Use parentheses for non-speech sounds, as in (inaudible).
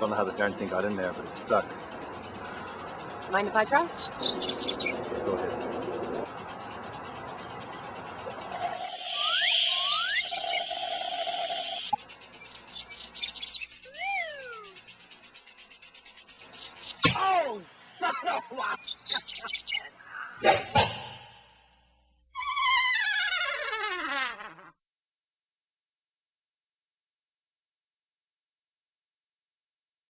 don't know how the darn thing got in there, but it stuck. Mind if I try? Go ahead. Oh! (laughs)